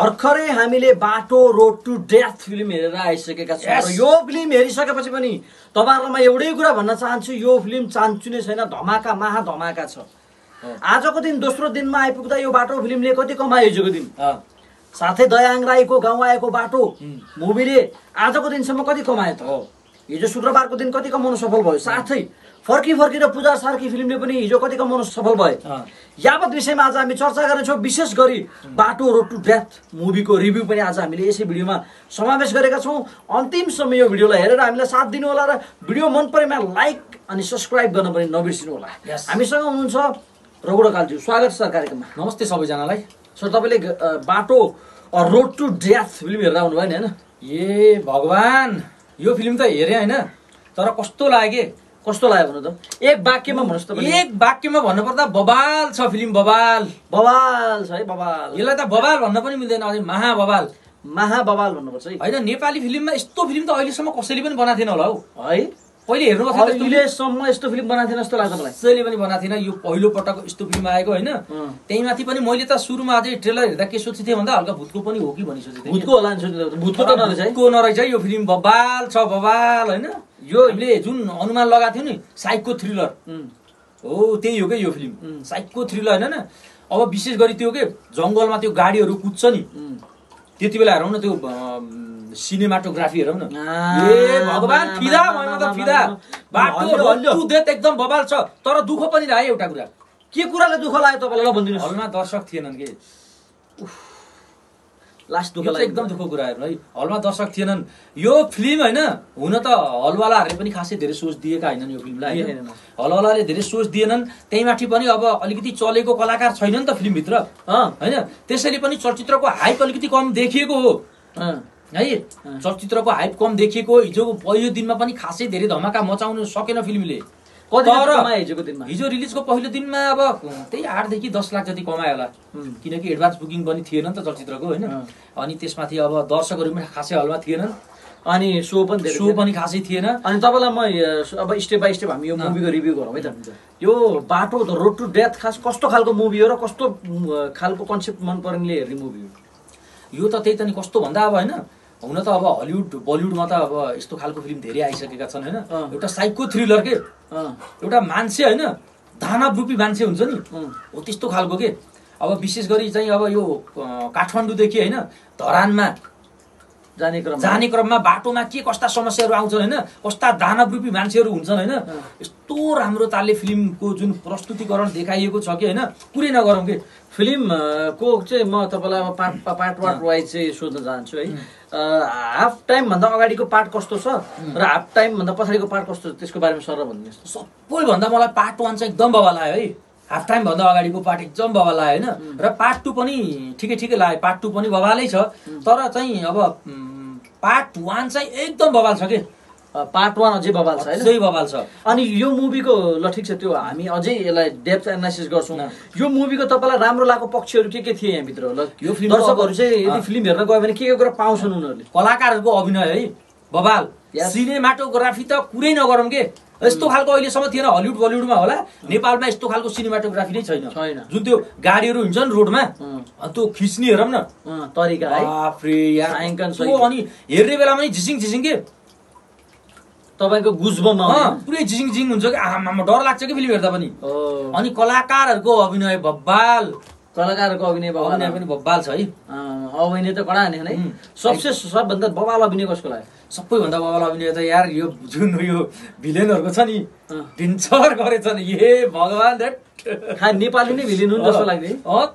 भर्खरै हामीले बाटो रोड टु डेथ फिल्म हेरेर आइसकेका छौँ। Yes. र यो फिल्म हेरिसकेपछि पनि तपाईँहरूलाई म एउटै कुरा भन्न चाहन्छु यो फिल्म चान्चु नै छैन धमाका महा धमाका छ आजको दिन दोस्रो दिनमा आइपुग्दा यो बाटो फिल्मले कति कमायो हिजोको दिन? साथै दयाङ राईको गाउँ आएको बाटो। मुभीले आजको दिनसम्म कति कमायो त? हो हिजो शुक्रबारको दिन कति कमाउन सफल भयो? साथै फर्की फर्की र पूजा सार्की फिल्मले पनि हिजो कति कमाउन सफल भए। यावत विषयमा आज हामी चर्चा गर्नेछौँ विशेष गरी बाटो रोड टु डेथ मुभीको रिभ्यू पनि आज हामीले यसै भिडियोमा समावेश गरेका छौँ। अन्तिम समय यो भिडियोलाई हेरेर हामीलाई साथ दिनु होला र भिडियो मन परेमा लाइक अनि सब्सक्राइब गर्न पनि नबिर्सिनु होला. हामीसँग हुनुहुन्छ रघुडा कालज्यू। स्वागत छ कार्यक्रममा। नमस्ते सबैजनालाई। सर तपाईँले बाटो रोड टु डेथ फिल्म हेरेर आउनुभयो नि होइन? ए भगवान्! यो फिल्म त हेरेँ होइन तर कस्तो लाग्यो? कस्तो लाग्यो भन्नु त? एक वाक्यमा भन्नुहोस् त एक वाक्यमा भन्नुपर्दा बबाल छ फिल्म बबाल। बवाल छ है बवाल यसलाई त बबाल भन्न पनि मिल्दैन अझै महाबबाल। महाबवाल भन्नुपर्छ है। होइन नेपाली फिल्ममा यस्तो फिल्म त अहिलेसम्म कसैले पनि बनाएको थिएन होला हौ। है? पहिले हेर्नु पर्छ अहिलेसम्म यस्तो फिल्म बनाएको थिएन जस्तो लाग्छ मलाई। कसैले पनि बनाएको थिएन यो पहिलो पटक यस्तो फिल्म आएको होइन। अँ। त्यही माथि पनि मैले त सुरुमा अझै ट्रेलर हेर्दा के सोचेको थिएँ भन्दा हल्का भूतको पनि हो कि भनी सोचेको थिएँ। भूतको होला। भूतको त नरहेछ भूतको नरहेछ यो फिल्म बबाल छ बबाल होइन। यो हामीले जुन अनुमान लगाएको थियो नि साइको थ्रिलर हो त्यही हो क्या यो फिल्म। साइको थ्रिलर होइन अब विशेष गरी त्यो के जङ्गलमा त्यो गाडीहरू कुद्छ नि। त्यति बेला हेरौँ न त्यो सिनेमाटोग्राफी हेरौँ न ए भगवान् फिदा भएन त फिदा। बाटो एकदम बबाल छ तर दुःख पनि लाग्यो एउटा कुरा। के कुराले दुःख लाग्यो तपाईँलाई? ल भनिदिनुहोस्। हलमा दर्शक थिएनन् कि? लास्ट दुःख लाग्यो। एकदम दुःखको कुराहरू है। हलमा दर्शक थिएनन्। यो फिल्म होइन हुन त हलवालाहरूले पनि खासै धेरै सोच दिएका होइनन् यो फिल्मलाई। हलवालाले धेरै सोच दिएनन्। त्यही माथि पनि अब अलिकति चलेको कलाकार छैन नि त फिल्मभित्र। होइन त्यसैले पनि चलचित्रको हाइप अलिकति कम देखिएको हो। अँ, है? चलचित्रको हाइप कम देखिएको हिजोको पहिलो दिनमा पनि खासै धेरै धमाका मचाउनु सकेन फिल्मले। हिजोको दिनमा? हिजो रिलिजको पहिलो दिनमा अब त्यही आठदेखि दस लाख जति कमायो होला। किनकि एडभान्स बुकिङ पनि थिएन नि त चलचित्रको होइन। अनि त्यसमाथि अब दर्शकहरू पनि खासै हलमा थिएनन् अनि सो पनि सो। पनि खासै थिएन। अनि तपाईँलाई म अब स्टेप बाई स्टेप हामी यो। मुभीको रिभ्यू गरौँ है त? यो बाटो द रोड टु डेथ खास कस्तो खालको मुभी हो र कस्तो खालको कन्सेप्ट मन पर्नेले हेर्ने मुभी हो? यो त त्यही त नि कस्तो भन्दा अब होइन? हुन त अब हलिउड बलिउडमा त अब यस्तो खालको फिल्म धेरै आइसकेका छन् होइन। एउटा साइको थ्रिलर के? एउटा मान्छे होइन? दानव रूपी मान्छे हुन्छ नि। हो त्यस्तो खालको के? अब विशेष गरी चाहिँ अब यो काठमाडौँदेखि होइन? धरानमा जाने क्रम जाने क्रममा बाटोमा के कस्ता समस्याहरू आउँछन् होइन कस्ता दानव रूपी मान्छेहरू हुन्छन् होइन यस्तो राम्रो तालले फिल्मको जुन प्रस्तुतिकरण देखाइएको छ कि होइन कुरै नगरौँ कि। फिल्म अ, को चाहिँ म तपाईँलाई अब पार्ट पार्ट वार्ट वाइज चाहिँ सोध्न चाहन्छु है। हाफ टाइमभन्दा अगाडिको पार्ट कस्तो छ र हाफ टाइमभन्दा पछाडिको पार्ट कस्तो छ त्यसको बारेमा सर भनिदिनुहोस् सबैभन्दा मलाई पार्ट वान चाहिँ एकदम बबा लाग्यो है। हाफ टाइमभन्दा अगाडिको पार्ट एकदम बबा लाग्यो होइन। र पार्ट टू पनि ठिकै ठिकै लाग्यो पार्ट टू पनि बबालै छ। तर चाहिँ अब पार्ट वान चाहिँ एकदम बबाल छ कि? पार्ट वान अझै बबाल छ अझै बबाल छ। अनि यो मुभीको ल ठिक छ त्यो हामी अझै यसलाई डेप्थ एनालाइसिस गर्छौँ। यो मुभीको तपाईँलाई राम्रो लागेको पक्षहरू के के थिए यहाँभित्र ल? यो फिल्मको दर्शकहरू चाहिँ यदि। फिल्म हेर्न गयो भने के के कुरा पाउँछन् उनीहरूले? कलाकारहरूको अभिनय है बबाल. सिनेमाटोग्राफी त कुरै नगरौँ के? यस्तो खालको अहिलेसम्म थिएन हलिउड बलिउडमा होला। नेपालमा यस्तो खालको सिनेमाटोग्राफी नै छैन। जुन त्यो गाडीहरू हुन्छ नि रोडमा त्यो खिच्ने हेरौँ न। तरिका। अनि हेर्ने बेलामा नि झिसिङ झिसिङ के? तपाईँको गुजबम पुरै झिसिङ झिङ हुन्छ कि? आमामा डर लाग्छ कि फिल्म हेर्दा पनि? अनि कलाकारहरूको अभिनय बब्बाल। कलाकारको अभिनय अभिनय पनि बब्बाल छ है। अभिनय त कडा हाने है उम्। सबसे सबभन्दा बवाल अभिनय कसको लाग्यो? सबैभन्दा बबाल अभिनय त यार यो जुन यो भिलेनहरूको छ नि। भिन्चर गरेछ नि। ए भगवान् नेपाली नै भिलिनु नि जस्तो। अँ,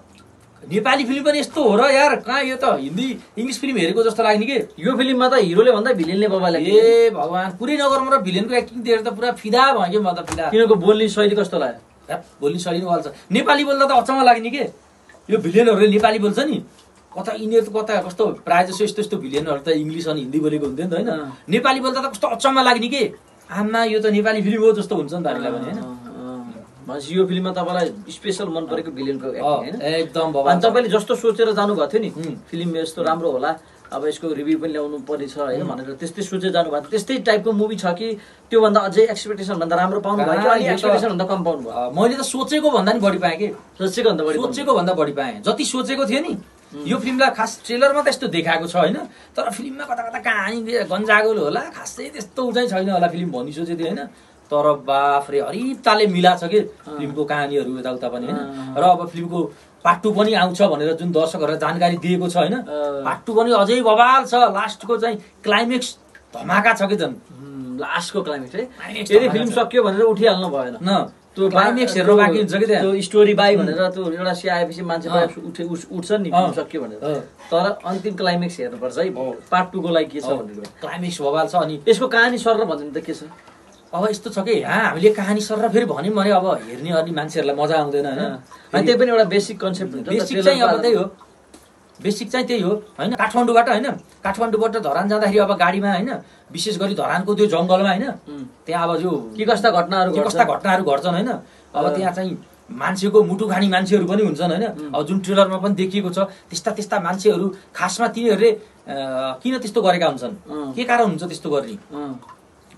नेपाली फिल्म पनि यस्तो हो र यार। कहाँ यो त हिन्दी इङ्ग्लिस फिल्म हेरेको जस्तो लाग्ने कि? यो फिल्ममा त हिरोले भन्दा भिलियनले बवाल लाग्यो ए भगवान् कुरै नगरौँ र भिलेनको एक्टिङ देखेर त पुरा फिदा भयो कि म त फिदा। तिनीहरूको बोल्ने शैली कस्तो लाग्यो? बोल्ने शैली छ। नेपाली बोल्दा त अचम्म लाग्ने के? यो भिलेनहरूले नेपाली बोल्छ नि। कता यिनीहरू त कता कस्तो? प्रायः जसो यस्तो यस्तो भिलेनहरू त इङ्ग्लिस अनि हिन्दी बोलेको हुन्थ्यो नि त होइन। नेपाली बोल्दा त कस्तो अचम्म लाग्ने के? आमा यो त नेपाली फिल्म हो जस्तो हुन्छ नि त हामीलाई पनि होइन। भनेपछि यो फिल्ममा तपाईँलाई स्पेसल मन परेको भिलियनको एकदम अनि छ। तपाईँले जस्तो सोचेर जानुभएको थियो नि। फिल्म यस्तो राम्रो होला अब यसको रिभ्यू पनि ल्याउनु पर्नेछ होइन भनेर त्यस्तै सोचेर जानुभएको थियो। त्यस्तै टाइपको मुभी छ कि त्योभन्दा अझै एक्सपेक्टेसन भन्दा राम्रो पाउनु भयो कि कहाँ, अनि यो त- एक्सपेक्टेसन भन्दा कम पाउनु भयो? मैले त सोचेको भन्दा नि बढी पाएँ कि? सोचेको भन्दा बढी सोचेको भन्दा बढी पाएँ। जति सोचेको थिएँ नि यो फिल्मलाई खास ट्रेलरमा त यस्तो देखाएको छ होइन तर फिल्ममा कता कता कहानी गन्जागोल होला खासै त्यस्तो चाहिँ छैन होला फिल्म भनी सोचेको थियो होइन। तर बाफ्रे हरिताले मिला छ कि फिल्मको कहानीहरू यताउता पनि होइन। र अब फिल्मको पार्ट टू पनि आउँछ भनेर जुन दर्शकहरूलाई जानकारी दिएको छ होइन। पार्ट टू पनि अझै बवाल छ लास्टको चाहिँ क्लाइमेक्स धमाका छ कि झन्। लास्टको क्लाइमेक्स है। यदि फिल्म। सक्यो भनेर उठिहाल्नु भएन। न। त्यो क्लाइमेक्स हेर्नु बाँकी हुन्छ कि त्यो स्टोरी बाई भनेर त्यो एउटा सी आएपछि मान्छे उठे उठ- उठ्छ नि सक्यो भनेर। तर अन्तिम क्लाइमेक्स हेर्नुपर्छ है पार्ट टूको लागि के छ भनेर क्लाइमेक्स बवाल छ अनि यसको कहानी सर भन्दैन त के छ? अब यस्तो छ कि? यहाँ हामीले कहानी सर फेरि भन्यौँ भने अब हेर्ने अनि मान्छेहरूलाई मजा आउँदैन अनि होइन त्यही पनि एउटा बेसिक कन्सेप्ट हुन्छ बेसिक चाहिँ अब। त्यही हो। बेसिक चाहिँ त्यही हो होइन? काठमाडौँबाट होइन? काठमाडौँबाट धरान जाँदाखेरि अब गाडीमा होइन? विशेष गरी धरानको त्यो जङ्गलमा होइन? त्यहाँ अब जो के कस्ता घटनाहरू के? कस्ता घटनाहरू घट्छन् होइन? अब। त्यहाँ चाहिँ मान्छेको मुटु खाने मान्छेहरू पनि हुन्छन् होइन? अब जुन ट्रेलरमा पनि देखिएको छ त्यस्ता त्यस्ता मान्छेहरू खासमा तिनीहरूले किन त्यस्तो गरेका हुन्छन्। के कारण हुन्छ त्यस्तो गर्ने?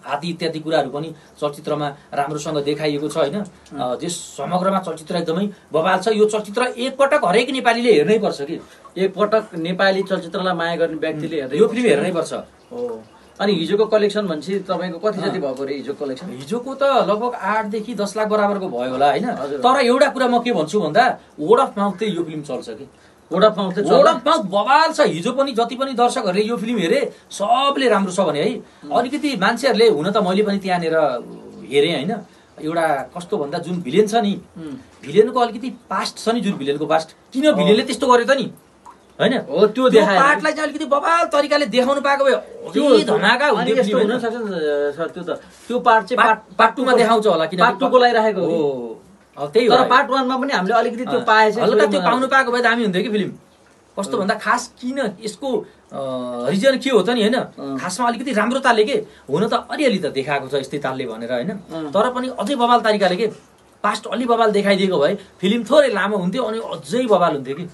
आदि इत्यादि कुराहरू पनि चलचित्रमा राम्रोसँग देखाइएको छ होइन? त्यस समग्रमा चलचित्र एकदमै बवाल छ। यो चलचित्र एकपटक हरेक नेपालीले हेर्नै पर्छ कि? एकपटक नेपाली चलचित्रलाई माया गर्ने व्यक्तिले हेर्दै यो फिल्म हेर्नै पर्छ। हो। अनि हिजोको कलेक्सन भनेपछि तपाईँको कति जति भएको अरे हिजो कलेक्सन? हिजोको त लगभग आठदेखि दस लाख बराबरको भयो होला होइन। तर एउटा कुरा म के भन्छु भन्दा वर्ड अफ माउथ चाहिँ यो फिल्म चल्छ कि? वडा पाउँछ वर्ड अफ माउथ बवाल छ। हिजो पनि जति पनि दर्शकहरूले यो फिल्म हेरे सबले राम्रो छ भने है। अलिकति मान्छेहरूले हुन त मैले पनि त्यहाँनिर हेरेँ होइन। एउटा कस्तो भन्दा जुन भिलेन छ नि भिलेनको अलिकति पास्ट छ नि जुन भिलेनको पास्ट किन भिलेनले त्यस्तो गर्यो त नि? होइन? हो त्यो पार्टलाई चाहिँ अलिकति बवाल तरिकाले देखाउनु पाएको भए? सक्छ नि, सर त्यो त। त्यो पार्ट चाहिँ पार्ट टूमा देखाउँछ होला किन पार्ट टूको लागि राखेको हो। त्यही। हो तर पार्ट वानमा पनि हामीले अलिकति त्यो पाएछ हल्का त्यो पाउनु पाएको भए दामी हुन्थ्यो कि फिल्म कस्तो भन्दा खास किन यसको रिजन के हो त नि होइन। खासमा अलिकति राम्रो तालले के हुन त अलिअलि त देखाएको छ यस्तै तालले भनेर होइन। तर पनि अझै बवाल तरिकाले के पास्ट अलि बवाल देखाइदिएको भए फिल्म थोरै लामो हुन्थ्यो अनि अझै बवाल हुन्थ्यो कि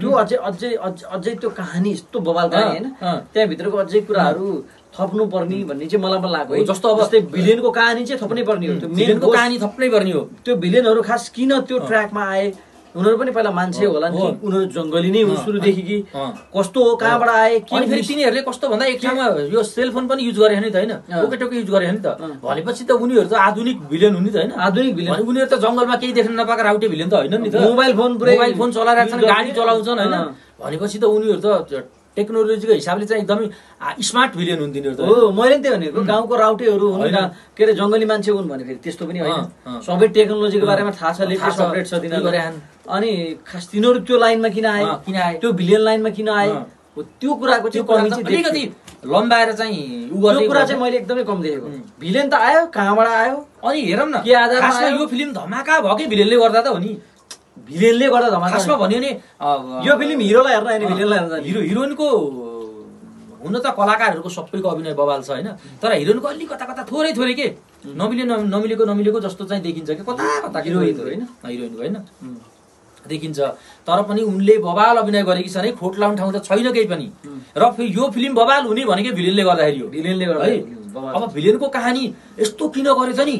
त्यो अझै अझै अझ- त्यो कहानी यस्तो बवाल कहानी होइन। त्यहाँभित्रको अझै कुराहरू थप्नु पर्ने भन्ने चाहिँ मलाई पनि लाग्यो जस्तो अब- जस्तै भिलेनको कहानी चाहिँ थप्नै पर्ने हो। त्यो मेन फिल्मको कहानी थप्नै पर्ने हो। त्यो भिलेनहरू खास किन त्यो ट्र्याकमा आए? उनीहरू पनि पहिला मान्छे हो, होला नि हो। उनीहरू जङ्गली नै अँ, सुरुदेखि अँ। कस्तो हो कहाँबाट आए के फेरि तिनीहरूले कस्तो भन्दा एक ठाउँमा यो सेलफोन पनि युज गरे नि त होइन अँ। टोके युज गरे नि त। भनेपछि त उनीहरू त आधुनिक भिलेन हुने त होइन आधुनिक भिलेन भने उनीहरू त जङ्गलमा केही देख्न नपाएको राउटे भिलेन त होइन नि त मोबाइल फोन मोबाइल फोन चलाइरहेको छन् गाडी। चलाउँछन् होइन। भनेपछि त उनीहरू त टेक्नोलोजीको हिसाबले चाहिँ एकदमै स्मार्ट भिलेन हुन् तिनीहरू हो मैले नि त्यही भनेको गाउँको राउटेहरू। गा- के अरे जङ्गली मान्छे हुन् भने फेरि त्यस्तो पनि होइन। सबै टेक्नोलोजीको बारेमा थाहा छ लेटेस्ट अपडेट छ के हान्। अनि खास तिनीहरू त्यो लाइनमा किन आए किन आए? त्यो भिलियन लाइनमा किन आए त्यो कुराको चाहिँ कमी अलिकति। लम्बाएर चाहिँ त्यो कुरा। चाहिँ मैले एकदमै कम देखेको। भिलेन त आयो कहाँबाट आयो अनि हेरौँ न के आधारमा? यो फिल्म धमाका भएकै भिलेनले गर्दा त हो नि भिलेनले गर्दा धमाका खासमा भन्यो भने अ, यो फिल्म हिरोलाई हेर्न होइन भिलेनलाई हेर्न जाने। हिरो हिरोइनको हुन त कलाकारहरूको सबैको अभिनय बवाल छ होइन? तर हिरोइनको अलि कता कता थोरै थोरै के नमिले न- नमिलेको नमिलेको जस्तो चाहिँ देखिन्छ कि? कता कता हिरोइन होइन? हिरोइनको होइन. देखिन्छ। तर पनि उनले बवाल अभिनय गरेकी छन् है खोट लाउने ठाउँ त छैन केही पनि। र यो फिल्म बवाल हुने भनेकै भिलेनले गर्दाखेरि हो। भिलेनले गर्दा है। अब भिलेनको कहानी यस्तो किन गरेछ नि?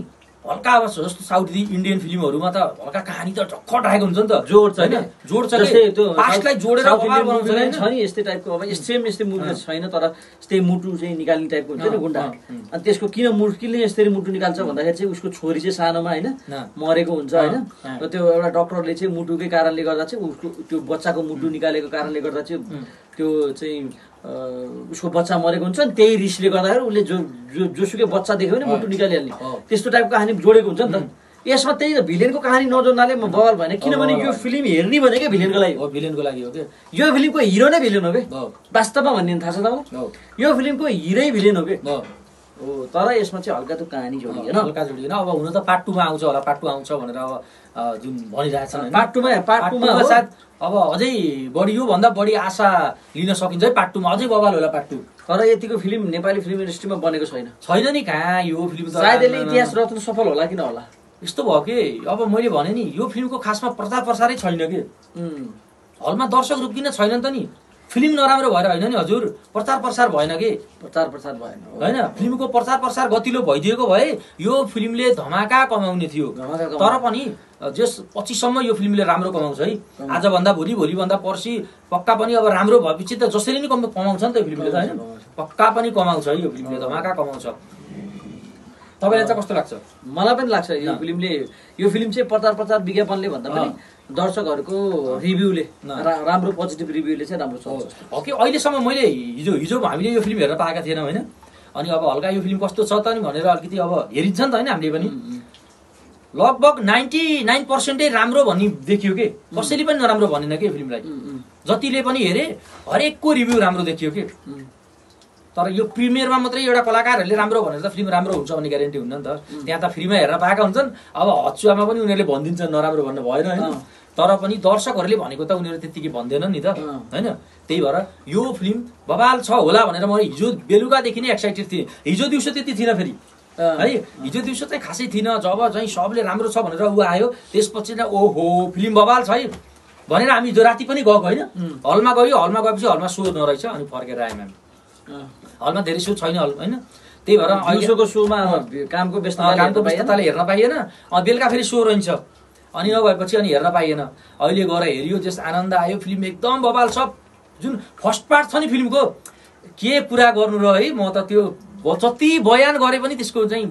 हल्का अब जस्तो साउथ इन्डियन फिल्महरूमा त हल्का कहानी त टक्क राखेको हुन्छ नि त। जोड छ होइन? जोड छ पास्टलाई जोडेर? छ नि यस्तै टाइपको। अब सेम यस्तै मुभी छैन तर यस्तै मुटु चाहिँ निकाल्ने टाइपको हुन्छ नि गुन्डा। अनि त्यसको किन मुटु किन यसरी मुटु निकाल्छ भन्दाखेरि चाहिँ उसको छोरी चाहिँ सानोमा होइन। मरेको हुन्छ होइन। र त्यो एउटा डक्टरले चाहिँ मुटुकै कारणले गर्दा चाहिँ उसको त्यो बच्चाको मुटु निकालेको कारणले गर्दा चाहिँ त्यो चाहिँ उसको बच्चा मरेको हुन्छ नि त्यही रिसले गर्दाखेरि उसले जो जो- जोसुकै बच्चा देख्यो भने मुटु निकालिहाल्ने। त्यस्तो टाइपको कहानी जोडेको हुन्छ नि त। यसमा त्यही त भिलेनको कहानी नजोड्नाले म बवाल भएन। किनभने यो फिल्म हेर्ने भनेकै भिलेनको लागि हो? भिलेनको लागि हो कि? यो फिल्मको हिरो नै भिलेन हो कि? हो वास्तवमा भन्ने थाहा छ तपाईँलाई? यो फिल्मको हिरै भिलेन हो कि? हो हो तर यसमा चाहिँ हल्का त्यो कहानी जोडिएन। हल्का जोडिएन। अब हुन त पार्ट टूमा आउँछ होला। पार्ट टू आउँछ भनेर अब जुन भनिरहेछन्? Part टूमा part टूमा। सायद अब अझै बढी योभन्दा बढी आशा लिन सकिन्छ है पार्ट टूमा अझै बवाल होला पार्ट टू तर यतिको फिल्म नेपाली फिल्म इन्डस्ट्रीमा बनेको छैन। छैन नि कहाँ यो फिल्म त? सायद यसले इतिहास रत्न सफल होला किन होला? यस्तो भयो कि? अब मैले भने नि यो फिल्मको खासमा प्रचार प्रसारै छैन कि? हलमा दर्शक रूप किन छैनन् त नि। फिल्म नराम्रो भएर होइन नि हजुर? प्रचार प्रसार भएन कि? प्रचार प्रसार भएन। होइन फिल्मको प्रचार प्रसार गतिलो भइदिएको भए यो फिल्मले धमाका कमाउने थियो। तर पनि जस पछिसम्म यो फिल्मले राम्रो कमाउँछ है। आजभन्दा भोलि भोलिभन्दा पर्सि पक्का पनि अब राम्रो भएपछि त जसरी नै कम- कमाउँछ नि त यो फिल्मले त होइन। पक्का पनि कमाउँछ है यो फिल्मले धमाका कमाउँछ। तपाईँलाई चाहिँ कस्तो लाग्छ? मलाई पनि लाग्छ यो। फिल्मले यो फिल्म चाहिँ प्रचार प्रचार विज्ञापनले भन्दा पनि दर्शकहरूको रिभ्यूले राम्रो पोजिटिभ रिभ्यूले चाहिँ राम्रो चल्छ। हो कि अहिलेसम्म मैले हिजो हिजो हामीले यो फिल्म हेर्न पाएका थिएनौँ होइन? अनि अब हल्का यो फिल्म कस्तो छ त नि भनेर अलिकति अब हेरिन्छ नि त होइन हामीले पनि? लगभग नाइन्टी नाइन पर्सेन्टै राम्रो भन्ने देखियो कि? कसैले पनि नराम्रो भनेन कि यो फिल्मलाई? जतिले पनि हेरे हरेकको रिभ्यू राम्रो देखियो कि। तर यो प्रिमियरमा मात्रै एउटा कलाकारहरूले राम्रो भनेर त फिल्म राम्रो हुन्छ भन्ने ग्यारेन्टी हुन्न नि त। त्यहाँ त फ्रीमा हेर्न पाएका हुन्छन्। अब हचुवामा पनि उनीहरूले भनिदिन्छन् नराम्रो भन्नु भएन होइन। तर पनि दर्शकहरूले भनेको त उनीहरू त्यत्तिकै भन्दैनन् नि त। होइन? त्यही भएर यो फिल्म बवाल छ होला भनेर म हिजो बेलुकादेखि नै एक्साइटेड थिएँ। हिजो दिउँसो त्यति थिइनँ फेरि। है? हिजो दिउँसो चाहिँ खासै थिइनँ जब चाहिँ सबले राम्रो छ भनेर ऊ आयो त्यसपछि चाहिँ ओहो फिल्म बवाल छ है। भनेर हामी हिजो राति पनि गएको होइन। हलमा गयो हलमा गएपछि हलमा सो नरहेछ अनि फर्केर आयौँ हामी। हलमा धेरै सो छैन हल होइन? त्यही भएर दिउँसोको सोमा। कामको अँ, व्यस्तताले कामको। व्यस्तताले हेर्न पाइएन। बेलुका फेरि सो रहन्छ। अनि नभएपछि अनि हेर्न पाइएन। अहिले गएर हेरियो त्यस आनन्द आयो फिल्म एकदम बबाल छ जुन फर्स्ट पार्ट छ नि फिल्मको के पुरा गर्नु र है? म त त्यो जति बयान गरे पनि त्यसको चाहिँ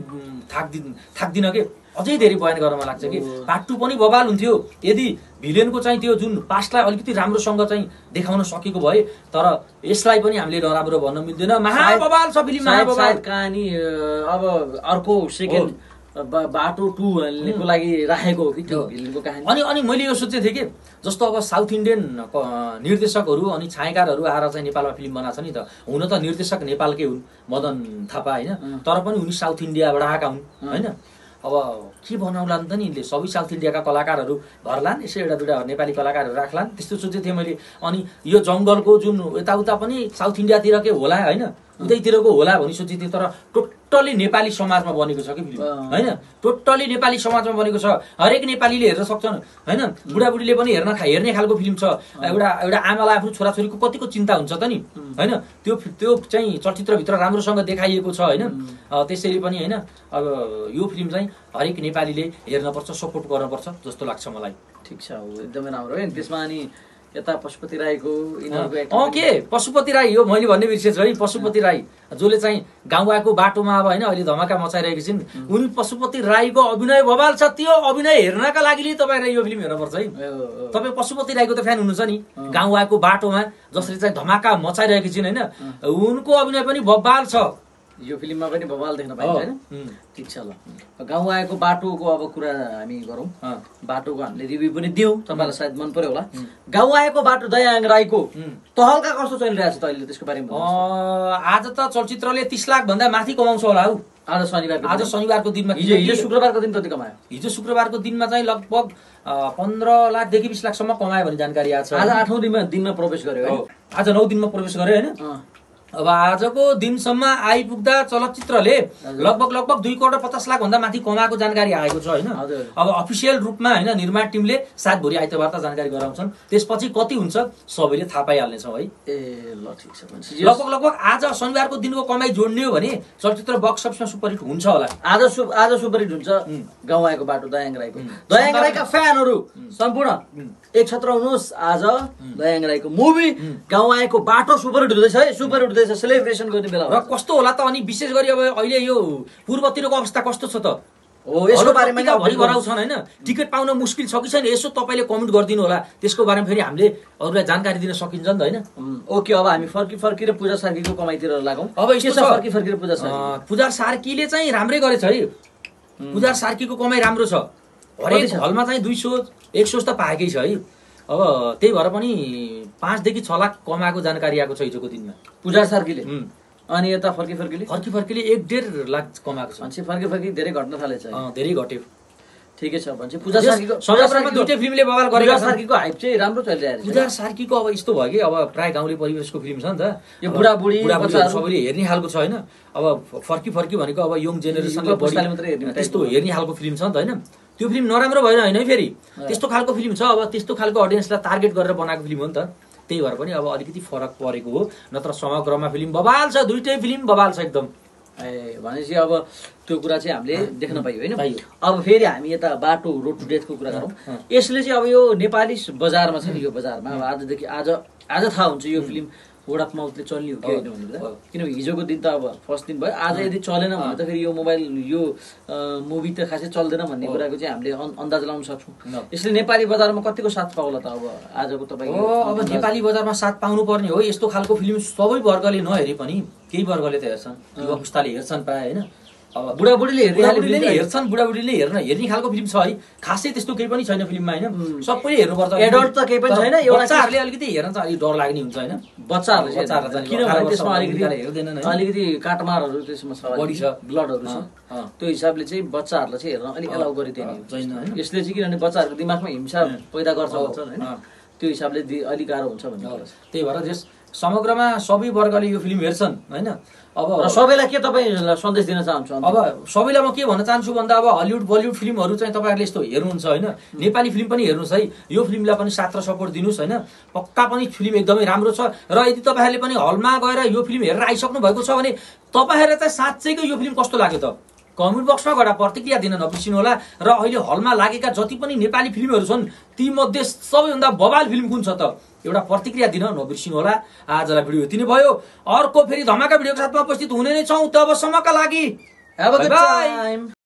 थाक्दिन थाक्दिनँ के? अझै धेरै बयान गर्न मन लाग्छ कि। पार्ट टू पनि बबाल हुन्थ्यो यदि भिलेनको चाहिँ त्यो जुन पास्टलाई अलिकति राम्रोसँग चाहिँ देखाउन सकेको भए तर यसलाई पनि हामीले नराम्रो भन्न मिल्दैन महाबबाल छ फिल्म महाबबाल कहानी अब अर्को सेकेन्ड बाटो टू भन्नेको लागि राखेको हो कि त्यो हो। भिलेनको कहानी अनि अनि मैले यो सोचेको थिएँ कि जस्तो अब साउथ इन्डियन निर्देशकहरू अनि छायाकारहरू आएर चाहिँ नेपालमा फिल्म बनाएको छ नि त हुन त निर्देशक नेपालकै हुन् मदन थापा होइन। तर पनि उनी साउथ इन्डियाबाट आएका हुन्। होइन अब के बनाउला नि त नि यिनले? सबै साउथ इन्डियाका कलाकारहरू भर्लान् यसो एउटा दुइटा नेपाली कलाकारहरू राख्लान्। त्यस्तो सोचेको थिएँ मैले। अनि यो जङ्गलको जुन यताउता पनि साउथ इन्डियातिरकै होला होइन? उतैतिरको होला भनी सोचेको थिएँ तर टोटल्ली नेपाली समाजमा बनेको छ कि फिल्म। होइन? टोटल्ली नेपाली समाजमा बनेको छ। हरेक नेपालीले हेर्न सक्छन्। होइन? बुढाबुढीले पनि हेर्न हेर्ने खालको फिल्म छ। एउटा एउटा आमालाई आफ्नो छोराछोरीको कतिको चिन्ता हुन्छ त नि? होइन? त्यो त्यो चाहिँ चलचित्रभित्र राम्रोसँग देखाइएको छ होइन? त्यसरी पनि होइन? अब यो फिल्म चाहिँ हरेक नेपालीले हेर्नपर्छ सपोर्ट गर्नुपर्छ जस्तो लाग्छ मलाई। ठिक छ एकदमै राम्रो है। त्यसमा अनि यता पशुपति राईको यिनीहरूको अँ। के? पशुपति राई हो मैले भन्ने बिर्सेछु है पशुपति राई। जसले चाहिँ गाउँ आएको बाटोमा अब होइन अहिले धमाका मचाइरहेकी छिन् उनी पशुपति राईको अभिनय बवाल छ त्यो अभिनय हेर्नका लागि नै तपाईँलाई यो फिल्म हेर्नुपर्छ है। तपाईँ पशुपति राईको त फ्यान हुनुहुन्छ नि। अँ। गाउँ आएको बाटोमा जसले चाहिँ धमाका मचाइरहेकी छिन् होइन उनको अभिनय पनि बब्बाल छ। यो फिल्ममा पनि बवाल देख्न पाइन्छ होइन? ठिक छ ल। गाउँ आएको बाटोको अब कुरा हामी गरौँ। बाटोको हामीले रिभ्यू पनि दियौँ। तपाईँलाई सायद मन पर्यो होला। गाउँ आएको बाटो दयाङ राईको। तहल्का कस्तो चलिरहेको छ त अहिले त्यसको बारेमा आज त चलचित्रले तिस लाख भन्दा माथि कमाउँछ होला हौ। आज शनिबारको आज। शनिबारको दिनमा हिजो हिजो शुक्रबारको दिन कति कमायो? हिजो शुक्रबारको दिनमा चाहिँ लगभग पन्ध्र लाखदेखि बिस लाखसम्म कमायो भन्ने जानकारी आएको छ आज आठौँ दिनमा दिनमा प्रवेश गर्यो। आज नौ दिनमा प्रवेश गर्यो होइन? अब आजको दिनसम्म आइपुग्दा चलचित्रले। लगभग लगभग दुई करोड पचास लाख भन्दा माथि कमाएको जानकारी आएको छ होइन। अब अफिसियल रूपमा होइन निर्माण टिमले सात भोलि आइतबार त जानकारी गराउँछन्। त्यसपछि कति हुन्छ सबैले थाहा पाइहाल्नेछौँ है? ए ल ठिक छ लगभग लगभग आज शनिबारको दिनको कमाइ जोड्ने हो भने चलचित्र बक्स अफिसमा सुपरहिट हुन्छ होला। आज सु आज सुपरहिट हुन्छ. गाउँ आएको बाटो दयाङ राईको. दयाङ राईका फ्यानहरू सम्पूर्ण. एक छत्र हुनुहोस् आज दयाङ राईको मुभी गाउँ आएको बाटो सुपरहिट हुँदैछ है। सुपरहिट हुँदैछ। सेलिब्रेसन गर्ने बेला र। कस्तो होला त अनि विशेष गरी अब अहिले यो पूर्वतिरको अवस्था कस्तो छ त? हो यसको बारेमा भरि गराउँछन् होइन? टिकट पाउन मुस्किल छ कि छैन? यसो तपाईँले कमेन्ट गरिदिनु होला। त्यसको बारेमा फेरि हामीले अरूलाई जानकारी दिन सकिन्छ नि त होइन? ओके अब हामी फर्की फर्की र पूजा सार्कीको कमाइतिर लागौँ। अब यस्तो फर्की फर्की र पूजा सार्की? पुजार सार्कीले चाहिँ राम्रै गरेछ है। पुजार सार्कीको कमाइ राम्रो छ। हरेक? हलमा चाहिँ दुई सौ एक सौ त पाएकै छ है। अब त्यही भएर पनि पाँचदेखि छ लाख कमाएको जानकारी आएको छ हिजोको दिनमा। पूजा सार्कीले? अनि यता फर्की फर्कीले? फर्की फर्कीले एक डेढ लाख कमाएको छ। मान्छे फर्की फर्की धेरै घट्न थालेछ। धेरै घट्यो। ठिकै छ भने पूजा सार्कीको दुइटै फिल्मले पूजा गरेका सार्कीको हाइप चाहिँ राम्रो चलिरहेको छ। पूजा सार्कीको अब यस्तो भयो कि अब प्राय गाउँले परिवेशको फिल्म छ नि त। यो बुढाबुढी। सबैले हेर्ने खालको छ होइन। अब फर्की फर्की भनेको अब यङ जेनेरेसनले युवा पुस्ताले मात्रै हेर्ने बढी त्यस्तो। हेर्ने खालको फिल्म छ नि त होइन। त्यो फिल्म नराम्रो भएन होइन है फेरि। त्यस्तो खालको फिल्म छ अब त्यस्तो खालको अडियन्सलाई टार्गेट गरेर बनाएको फिल्म हो नि त। त्यही भएर पनि अब अलिकति फरक परेको हो। नत्र समग्रमा फिल्म बबाल छ दुइटै फिल्म बबाल छ एकदम। ए भनेपछि अब त्यो कुरा चाहिँ हामीले देख्न पाइयो होइन। अब फेरि हामी यता बाटो रोड टु डेथको कुरा गरौँ। यसले चाहिँ अब यो नेपाली बजारमा छ नि यो बजारमा। अब आजदेखि आज आज थाहा हुन्छ यो फिल्म वर्ड अफ माउथले चल्ने हो कि होइन अँ। किनभने हिजोको दिन त अब फर्स्ट दिन भयो। आज यदि चलेन भने त फेरि यो मोबाइल यो मुभी त खासै चल्दैन भन्ने। कुराको चाहिँ हामीले अन्- अन्दाज लगाउन सक्छौँ। यसले नेपाली बजारमा कतिको साथ पाउला त अब आजको तपाईँ हो अब नेपाली बजारमा साथ पाउनु पर्ने हो। यस्तो खालको फिल्म सबै वर्गले नहेरे पनि केही वर्गले त हेर्छन्। युवा पुस्ताले हेर्छन् प्रायः होइन? अब बुढाबुढीले हेर्ने नि हेर्छन् बुढाबुढीले हेर्न। हेर्ने खालको फिल्म छ है। खासै त्यस्तो केही पनि छैन फिल्ममा होइन. सबैले हेर्नुपर्छ। Adult त केही पनि छैन, बच्चाहरूले अलिकति हेर्न चाहिँ अलिक डर लाग्ने हुन्छ होइन? बच्चाहरूले किनभने त्यसमा अलिकति हेर्दैनन्? अलिकति काटमारहरू त्यसमा छ बढी छ। ब्लडहरू छ। त्यो हिसाबले चाहिँ बच्चाहरूलाई चाहिँ हेर्न अलिक एलाउ गरिदिने छैन? यसले चाहिँ किनभने बच्चाहरूको दिमागमा हिंसा पैदा गर्छ भन्छन् होइन। त्यो हिसाबले अलिक गाह्रो हुन्छ भन्ने त्यही भएर त्यस समग्रमा सबै वर्गले यो फिल्म हेर्छन् होइन? अब र सबैलाई के तपाईँलाई सन्देश दिन चाहन्छु? अब सबैलाई म के भन्न चाहन्छु भन्दा अब हलिउड बलिउड फिल्महरू चाहिँ तपाईँहरूले यस्तो हेर्नुहुन्छ होइन? नेपाली फिल्म पनि हेर्नुहोस् है। यो फिल्मलाई पनि साथ र सपोर्ट दिनुहोस् होइन? पक्का पनि फिल्म एकदमै राम्रो छ। र यदि तपाईँहरूले पनि हलमा गएर यो फिल्म हेरेर आइसक्नु भएको छ भने तपाईँहरूले चाहिँ साँच्चैको यो फिल्म कस्तो लाग्यो त? कमेन्ट बक्समा गएर प्रतिक्रिया दिन नबिर्सिनु होला र अहिले हलमा लागेका जति पनि नेपाली फिल्महरू छन् तीमध्ये सबैभन्दा बवाल फिल्म कुन छ त? एउटा प्रतिक्रिया दिन नबिर्सिनु होला। आजलाई भिडियो यति नै भयो। अर्को फेरि धमाका भिडियोको साथमा उपस्थित हुने नै छौँ। तबसम्मका लागि